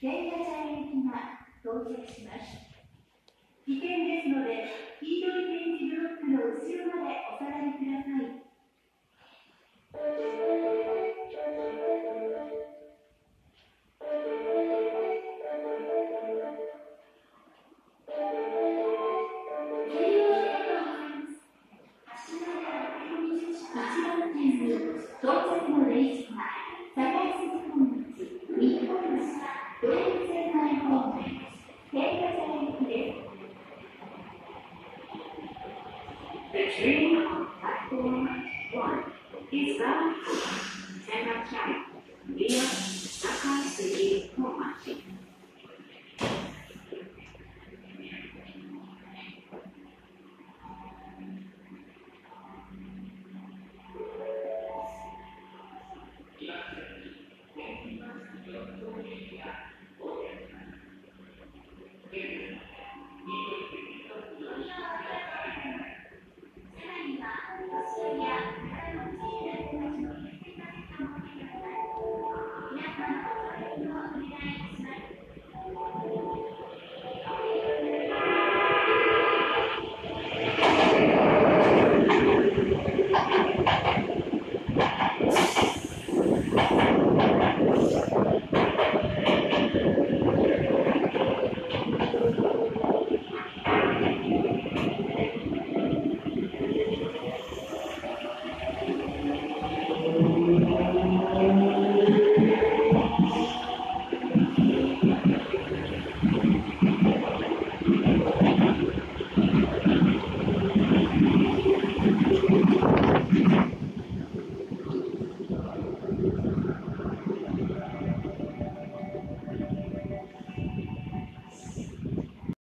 天下茶駅が到着します。危険ですので、黄色い点字ブロックの後ろまでお下がりください。到着のレースは、Three, four, one. the Stand up, China.